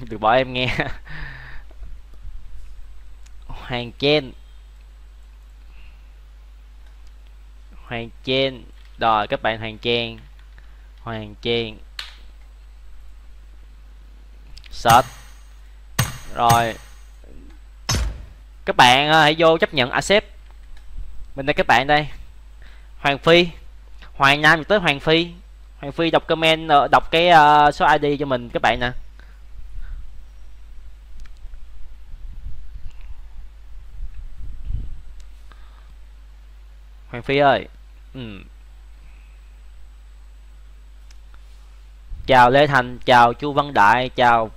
từ bỏ em nghe. Hoàng chen. Hoàng chen. Rồi, các bạn hoàng chen. Hoàng chen. Search rồi. Các bạn à, hãy vô chấp nhận accept. Mình đây các bạn đây. Hoàng phi. Hoàng nam, tới hoàng phi. Hoàng phi đọc comment ờ, đọc cái ờ, số id cho mình, các bạn nè. Hoàng phi ơi. Ừ. chào lê thành chào chu văn đại chào.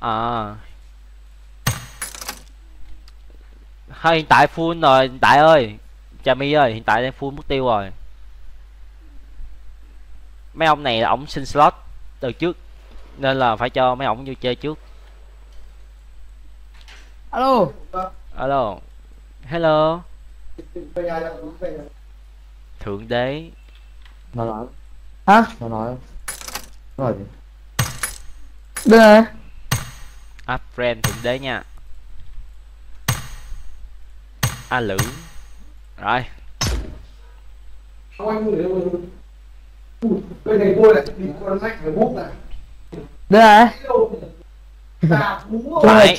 À. Hiện tại full rồi. Hiện tại ơi Chà mi ơi hiện tại đang full mất tiêu rồi. Mấy ông này là ổng xin slot từ trước Nên là phải cho mấy ổng vô chơi trước. Alo. Alo. Hello Thượng đế. Nó nói. Hả? Nó nói. Nó nói gì? Đây này Up friend thượng đế nha. A lữ. Rồi. Đây này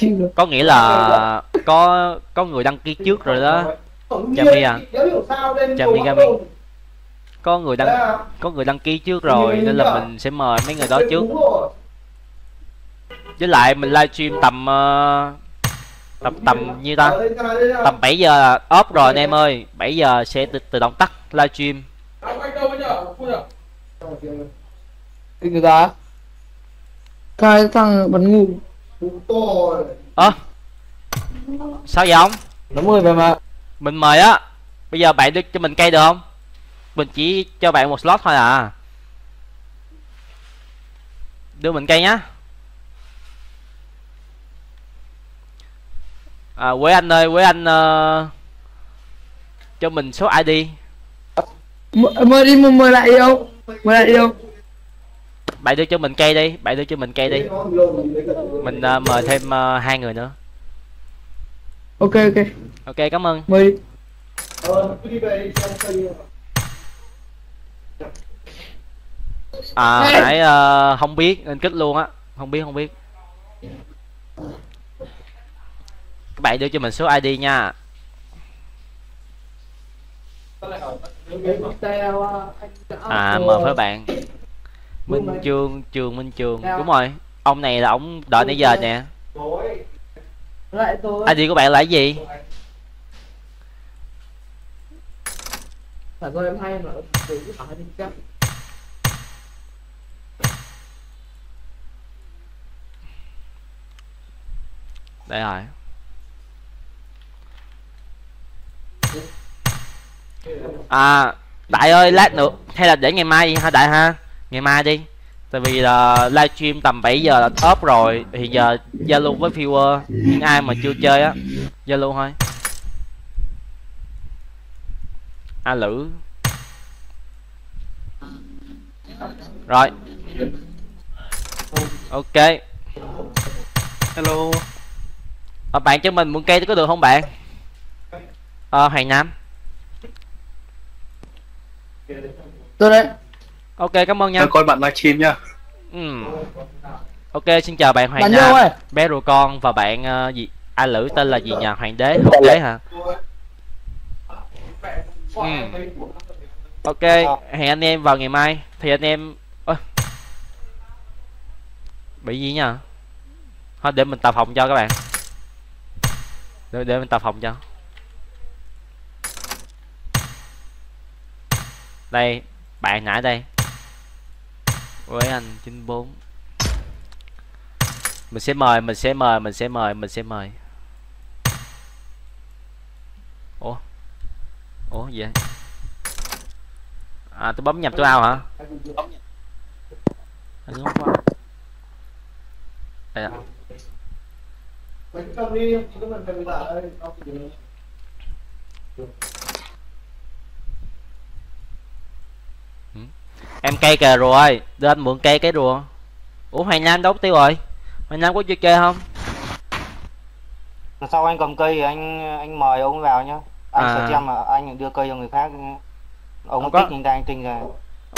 được. Có nghĩa là Có có người đăng ký trước rồi đó Tổng Chà mi à. nhiên, Nếu hiểu sao lên Chà cầu mi Bắc Gami. Đông. Có người đăng Dạ, Có người đăng ký trước rồi Nên là mình sẽ mời mấy người đó trước. với lại mình livestream tầm ờ, tầm tầm như ta? Đây ra, đây ra. tầm 7 giờ off rồi anh em ơi. 7 giờ sẽ tự, tự động tắt livestream nhở? cái người ta cái thằng bắn ngủ Phu to rồi. ơ sao vậy ông? Nó mười về mà mình mời á bây giờ bạn đưa cho mình cây được không? Mình chỉ cho bạn một slot thôi à. Đưa mình cây nhá. À quế anh ơi quế anh ờ, cho mình số id mời đi mời lại đi đâu mời lại đi đâu bạn đưa cho mình cây đi bạn đưa cho mình cây đi. Mình ờ, mời thêm ờ, hai người nữa. Ok ok ok cảm ơn. Cây. à nãy ờ, không biết nên kích luôn á. Không biết không biết. Các bạn đưa cho mình số id nha. À mời với bạn. Minh trường trường minh trường đúng rồi. Ông này là ông đợi nãy giờ nè. Id của bạn là cái gì phải rồi em hay mà cứ thả hai đi chắc. Đây rồi. À đại ơi, lát nữa, hay là để ngày mai đi ha đại ha? Ngày mai đi. Tại vì là livestream tầm 7 giờ là top rồi. Thì giờ zalo với viewer, những ai mà chưa chơi á zalo thôi. A lữ. Rồi. Ok. Hello. À, bạn cho mình mượn cây có được không bạn? Ờ hoàng nam. Tôi đây. Ok cảm ơn nha. Tôi coi bạn livestream nha. ừ. ok xin chào bạn hoàng bạn nam. bé rùa con và bạn ờ, gì? A lữ tên là gì nhà hoàng đế hoàng đế hả ừ. ok hẹn anh em vào ngày mai. Thì anh em ơ bị gì nha thôi để mình tập phòng cho các bạn. Để, để mình tập phòng cho. Đây bạn nãy đây. Với anh 94 mình sẽ mời mình sẽ mời mình sẽ mời mình sẽ mời ủa ủa, gì vậy? À tôi bấm nhập, tôi ao hả? Anh đúng quá đây ạ. Ừ. Em cây kìa rồi đưa anh mượn cây cái rùa. Ủa, hoàng nam đâu tiêu rồi. Hoàng nam có chơi chơi không? Sau anh cầm cây thì anh anh mời ông vào nhá. Anh À. sẽ xem mà anh đưa cây cho người khác. Ông Không có tích anh ta anh tinh ra.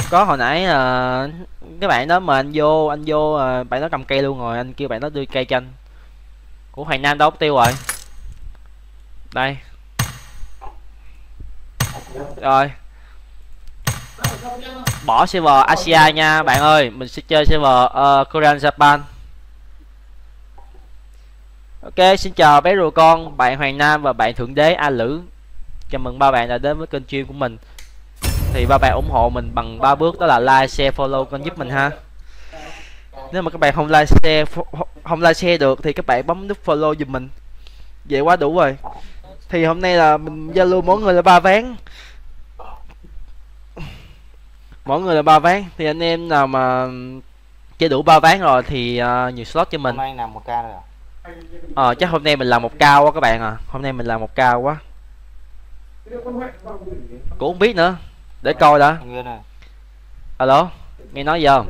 có hồi nãy ờ, cái bạn đó mà anh vô anh vô ờ, bạn đó cầm cây luôn rồi anh kêu bạn đó đưa cây cho anh. Của hoàng nam đâu tiêu rồi? Đây. Rồi. Bỏ server Asia nha bạn ơi. Mình sẽ chơi server ờ, Korean Japan. Ok xin chào bé rùa con bạn Hoàng Nam và bạn Thượng Đế A Lữ chào mừng ba bạn đã đến với kênh stream của mình. Thì ba bạn ủng hộ mình bằng ba bước đó là like share follow kênh giúp mình ha. Nếu mà các bạn không like share không like share được thì các bạn bấm nút follow giùm mình. Vậy quá đủ rồi. Thì hôm nay là mình giao lưu mỗi người là ba ván. Mỗi người là ba ván. Thì anh em nào mà chơi đủ ba ván rồi thì uh, nhiều slot cho mình. Hôm nay làm một ca rồi à? ờ chắc hôm nay mình làm một cao quá các bạn à. Hôm nay mình làm một cao quá cũng không biết nữa. Để coi đã. Alo nghe nói gì không?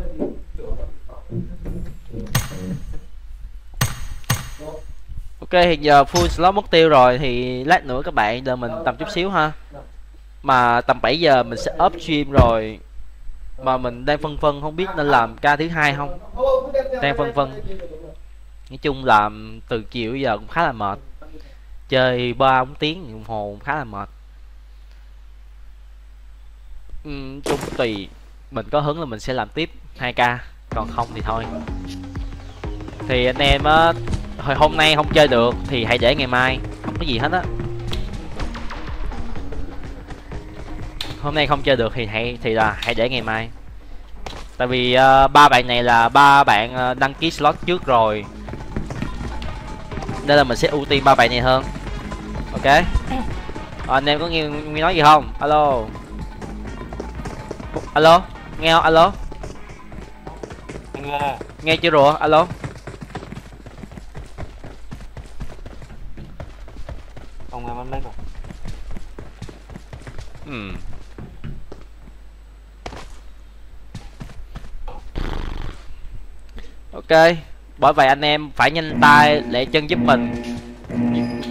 Ok hiện giờ full slot mất tiêu rồi thì lát nữa các bạn đợi mình tầm chút xíu ha. Mà tầm 7 giờ mình sẽ up stream rồi. Mà mình đang phân vân không biết nên làm ca thứ hai không? Đang phân vân. nói chung là từ chiều giờ cũng khá là mệt. Chơi ba bốn tiếng đồng hồ cũng khá là mệt Ừm, chung tùy mình có hứng là mình sẽ làm tiếp 2k còn không thì thôi. Thì anh em á hồi hôm nay không chơi được thì hãy để ngày mai không có gì hết á. Hôm nay không chơi được thì hãy thì là hãy để ngày mai. Tại vì ờ, ba bạn này là ba bạn ờ, đăng ký slot trước rồi. Nên là mình sẽ ưu tiên ba bạn này hơn. Ok? Ờ, anh em có nghe, nghe nói gì không? Alo alo nghe không? Alo? Này. nghe chưa rùa alo? Ông Nguyên mất mic rồi. Ừm. ok bởi vậy anh em phải nhanh tay để chân giúp mình.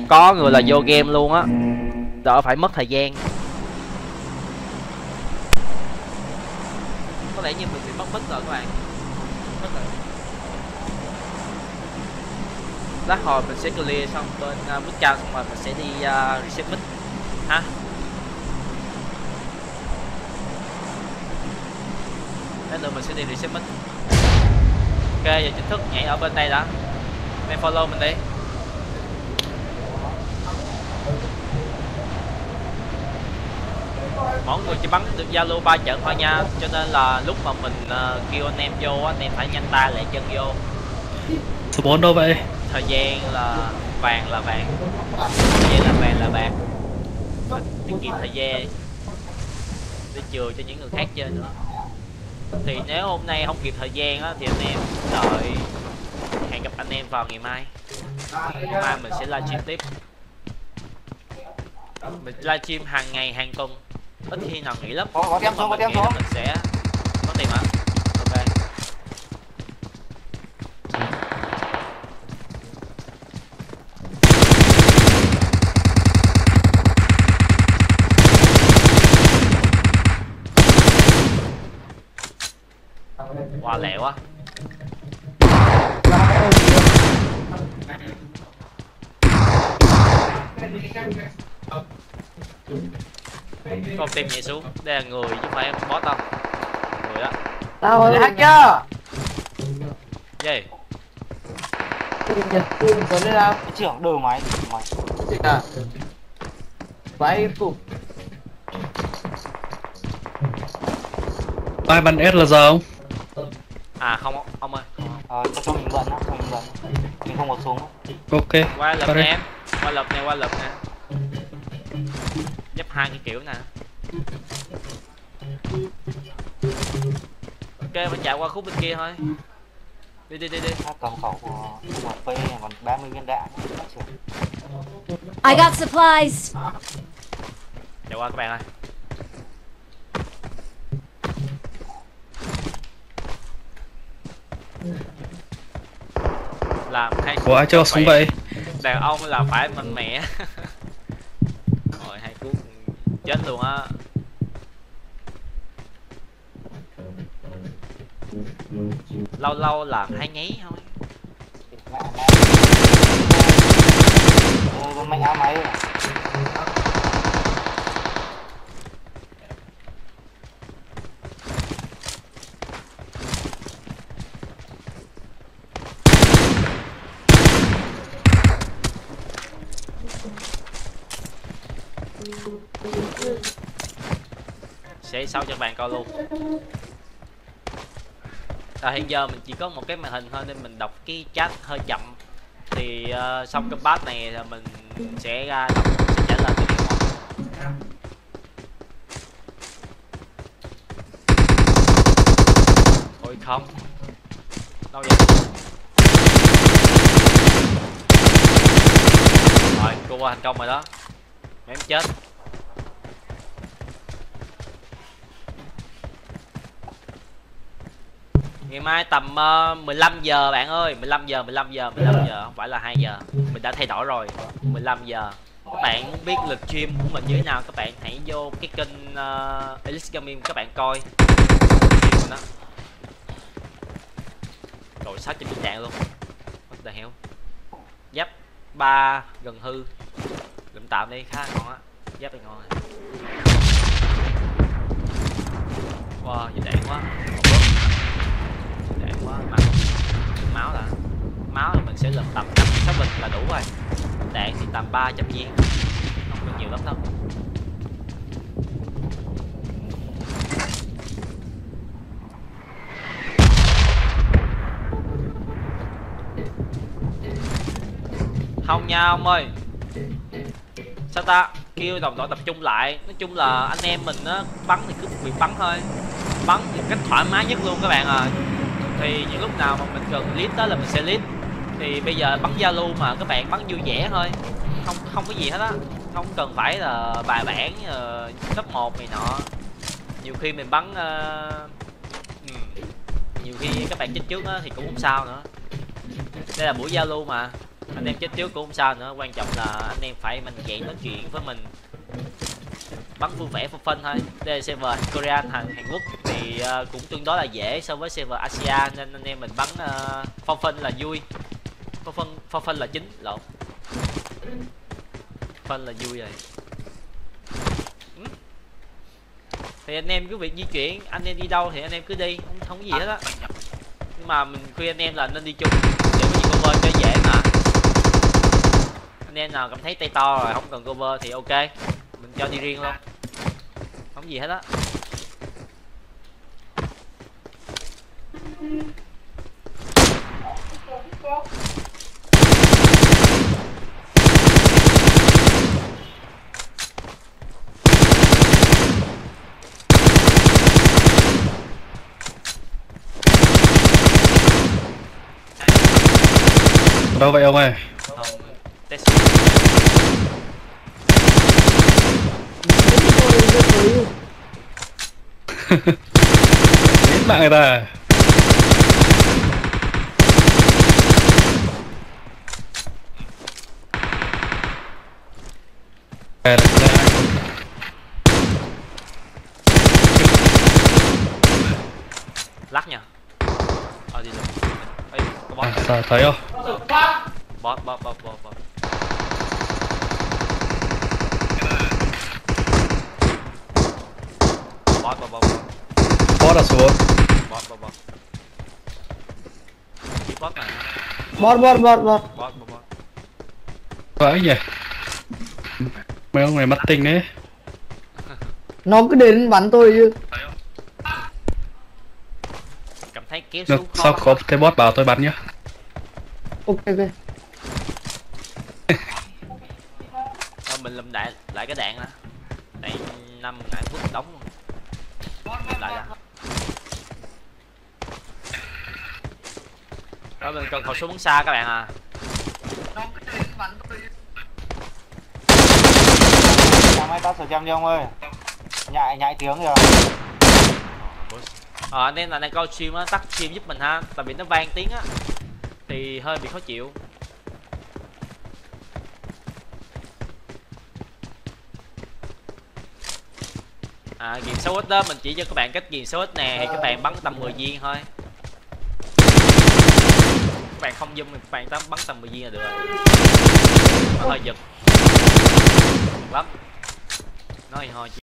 Có người là vô game luôn á. Đỡ phải mất thời gian có lẽ như mình bị mất mất rồi các bạn. Mất rồi lát hồi mình sẽ clear xong bên à, uh, bootcamp xong rồi mình sẽ đi uh, reset mic. Ha? Lát nữa mình sẽ đi reset mic. Ok giờ chính thức nhảy ở bên đây đã. Mày follow mình đi. Mỗi người chỉ bắn được zalo ba trận thôi nha. Cho nên là lúc mà mình ờ, kêu anh em vô anh em phải nhanh tay lại chân vô. 4 đâu vậy? thời gian là vàng là vàng. Thời gian là vàng là bạc. Tiết kiệm thời gian. Để chừa cho những người khác chơi nữa. Thì nếu hôm nay không kịp thời gian á thì anh em đợi. Hẹn gặp anh em vào ngày mai. Ngày mai mình sẽ livestream tiếp. Mình livestream hàng ngày hàng tuần ít khi nào nghỉ lắm Có có tem Mà xuống, có tem xuống. mình sẽ có tiền hả ok. Wow lẹ quá Con tim nhảy xuống Đây là người chứ không phải boss đâu Người đó Tao hồi hát chưa? Gì Còn đây nào? Trưởng đờ máy. Mày. À. Phải phục. Ai bắn S là giờ không? À không ông ơi. Ờ, cho, cho mình bận á, cho mình bận. Mình không có xuống. Ok. Qua lập nè em Qua lập nè qua lập nè Dấp hai cái kiểu nè Ok mình chạy qua khúc bên kia thôi Đi đi đi đi cầm khẩu của một P còn 30 viên đạn. I got supplies. Chạy qua các bạn ơi làm hay Ủa ai cho súng vậy? đàn ông là phải mạnh mẽ chết luôn á lâu lâu là hai nháy thôi ừ, mấy áo máy rồi. Sẽ sau cho bạn coi luôn. À, hiện giờ mình chỉ có một cái màn hình thôi nên mình đọc cái chat hơi chậm. Thì uh, xong cái bát này là mình sẽ ra đọc sẽ trả lời cái điện thoại. Ôi không. Đâu vậy? Rồi cô qua thành công rồi đó. Mày em chết. Ngày mai tầm ờ, uh, 15 giờ bạn ơi. 15 giờ 15 giờ 15 giờ. Không phải là 2 giờ. Mình đã thay đổi rồi. 15 giờ. Các bạn muốn biết lịch stream của mình như thế nào các bạn hãy vô cái kênh uh, Elix Gaming các bạn coi. Stream của nó rồi 600 viên đạn luôn. What the hell? Giáp 3 gần hư lượm tạm đi, khá ngon á. Giáp này ngon rồi. Wow nhiều đạn quá. Một đạn quá, mà máu là máu là mình sẽ lượm tầm 5 6 bình là đủ rồi. Đạn thì tầm 300 viên. Không có nhiều lắm đâu. Không nha, ông ơi sao ta? Kêu đồng đội tập trung lại. Nói chung là anh em mình á bắn thì cứ việc bắn thôi. Bắn một cách thoải mái nhất luôn các bạn à. Thì những lúc nào mà mình cần lead đó là mình sẽ lead. Thì bây giờ bắn giao lưu mà các bạn bắn vui vẻ thôi. Không không có gì hết á. Không cần phải là bài bản uh, cấp 1 này nọ. Nhiều khi mình bắn uh, nhiều khi các bạn chết trước á thì cũng không sao nữa. Đây là buổi giao lưu mà anh em chết trước cũng không sao nữa quan trọng là anh em phải mạnh dạn nói chuyện với mình. Bắn vui vẻ phân phân thôi. Đây là server korean hàng hàn quốc. Thì uh, cũng tương đối là dễ so với server asia nên anh em mình bắn ờ, uh, phong phân là vui. Phong phân phong phân là chính. Lộn. Phân là vui rồi. Ừ. Thì anh em cứ việc di chuyển. Anh em đi đâu thì anh em cứ đi. Không không có gì hết á. Nhưng mà mình khuyên anh em là nên đi chung. Để có gì cover cho dễ mà anh em nào cảm thấy tay to rồi, không cần cover thì ok. Mình cho đi riêng luôn. Không gì hết á. Đâu vậy ông ơi? Đến mạng người ta lắc nha ờ đi rồi. Ê, có bot à, sao thấy không? Bot bot bot bot bot. Bot, bot, bot. Bot ở xuống. Bot, bot, bot. Keep bot này. Bot, bot, bot, bot. Bot, bot, bot. Vãi vậy. Mấy ông này mất tinh đấy. Nó cứ đến bắn tôi chứ. Cảm thấy kéo xuống khó. Sao có cái bot bảo tôi bắn nhá. Ok ok. Thôi mình lùm đại lại cái đạn đó. Đạn 5 ngại quốc đóng luôn lại ra. Rồi mình cần khẩu súng bắn xa các bạn à. Nhà máy có 600 đi ông ơi. Nhại nhại tiếng rồi ờ anh em là đang coi stream á tắt stream giúp mình ha tại vì nó vang tiếng á thì hơi bị khó chịu à ghiền 6 ít đó, mình chỉ cho các bạn cách ghiền 6 ít nè, thì các bạn bắn tầm 10 viên thôi. Các bạn không zoom thì các bạn bắn tầm 10 viên là được rồi. Nó hơi giật. Lắm nói thì thôi